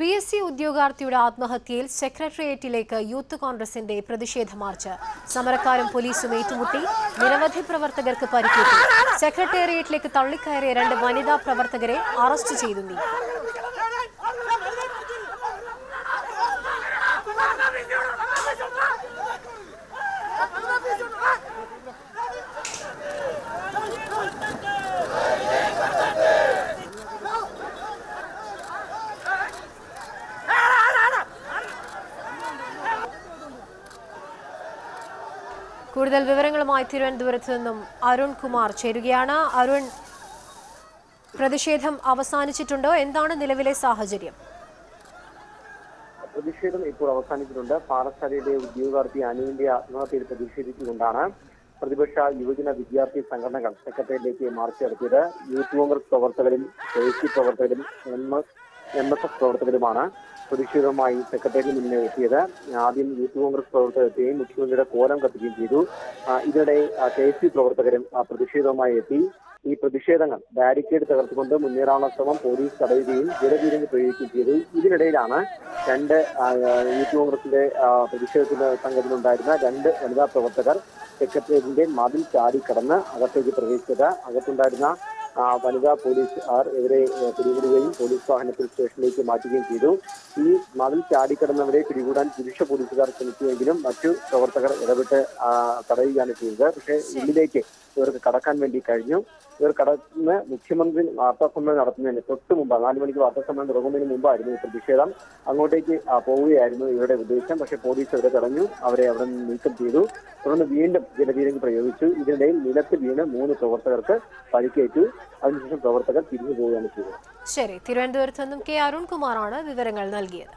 P S C ഉദ്യോഗാർത്ഥിയുടെ ആത്മഹത്യയിൽ സെക്രട്ടേറിയറ്റിലേക്ക് യൂത്ത് കോൺഗ്രസിന്റെ പ്രതിഷേധ മാർച്ച്. സമരക്കാരും പോലീസും ഏറ്റുമുട്ടി. നിരവധി പ്രവർത്തകർക്ക് പരിക്കേറ്റു. സെക്രട്ടേറിയറ്റിലേക്ക് തള്ളിക്കയറിയ രണ്ട് വനിതാ പ്രവർത്തകരെ അറസ്റ്റ് ചെയ്തു കൂടുതൽ വിവരങ്ങളുമായി തിരുവനന്തപുരത്ത് നിന്നും അരുൺ കുമാർ ചേരുകയാണ്. അരുൺ പ്രതിഷേധം അവസാനിച്ചിട്ടുണ്ടോ? എന്താണ് നിലവിലെ സാഹചര്യം? പ്രതിഷേധം ഇപ്പോൾ അവസാനിച്ചിട്ടുണ്ട്. പാഠശാലയിലെ ഉദ്യോഗാർത്ഥി അനുവിന്റെ ആത്മഹത്യയിൽ പ്രതിഷേധിച്ചുകൊണ്ടാണ് പ്രതിപക്ഷ യുവജന വിദ്യാർത്ഥി സംഘടനകൾ സെക്രട്ടേറിയറ്റിലേക്ക് മാർച്ച് നടത്തിയത്. യൂത്ത് കോൺഗ്രസ് പ്രവർത്തകരും സി പ്രവർത്തകരും M S M S F പ്രവർത്തകരുമാണ്. പ്രതിഷേധവുമായി സെക്രട്ടറിയിൽ മുന്നിൽ എത്തിയത്. ആദ്യം യൂത്ത് കോൺഗ്രസ് പ്രവർത്തകർ എത്തുകയും മുഖ്യമന്ത്രിയുടെ കോലം കത്തുകയും ചെയ്തു. ഇതിനിടെ കെ എസ് സി പ്രവർത്തകരും പ്രതിഷേധവുമായി എത്തി. ഈ പ്രതിഷേധങ്ങൾ ബാരിക്കേഡ് തകർത്തുകൊണ്ട് മുന്നേറാനുള്ള ശ്രമം പോലീസ് തടയുകയും ജലവീരങ്ങൾ പ്രയോഗിക്കുകയും ചെയ്തു. ഇതിനിടയിലാണ് രണ്ട് യൂത്ത് കോൺഗ്രസിന്റെ പ്രതിഷേധത്തിന്റെ സംഘത്തിലുണ്ടായിരുന്ന രണ്ട് വനിതാ പ്രവർത്തകർ സെക്രട്ടേറിയറ്റിന്റെ മതിൽ ചാടിക്കടന്ന് അകത്തേക്ക് പ്രവേശിച്ചത്. അകത്തുണ്ടായിരുന്ന ആ, പോലീസ് ആർ ഇവരെ പിടികൂടുകയും പോലീസ് വാഹനത്തിൽ സ്റ്റേഷനിലേക്ക് മാറ്റുകയും ചെയ്തു. ഈ മതിൽ ചാടിക്കടന്നവരെ പിടികൂടാൻ പുരുഷ പോലീസുകാർ ശ്രമിച്ചുവെങ്കിലും മറ്റു പ്രവർത്തകർ ഇടപെട്ട് തടയുകയാണ് ചെയ്തത്. പക്ഷേ ഉള്ളിലേക്ക് ഇവർക്ക് കടക്കാൻ വേണ്ടി കഴിഞ്ഞു. ഇവർ കടന്ന് മുഖ്യമന്ത്രി വാർത്താ സമ്മേളനം നടത്തുന്നതിന് തൊട്ട് മുമ്പ് നാല് മണിക്ക് വാർത്താ സമ്മേളനം തുടങ്ങുന്നതിന് മുമ്പായിരുന്നു ഈ പ്രതിഷേധം. അങ്ങോട്ടേക്ക് പോവുകയായിരുന്നു ഇവരുടെ ഉദ്ദേശം. പക്ഷേ പോലീസ് അവരെ തടഞ്ഞു. അവരെ അവിടെ നിന്ന് നീക്കം ചെയ്തു. തുടർന്ന് വീണ്ടും ജലപീരങ്കി പ്രയോഗിച്ചു. ഇതിനിടയിൽ നിലത്ത് വീണ് മൂന്ന് പ്രവർത്തകർക്ക് പരിക്കേറ്റു. അതിനുശേഷം പ്രവർത്തകർ തിരിഞ്ഞു പോവുകയാണ് ചെയ്തത്. ശരി തിരുവനന്തപുരത്ത് നിന്നും കെ അരുൺകുമാറാണ് വിവരങ്ങൾ നൽകിയത്.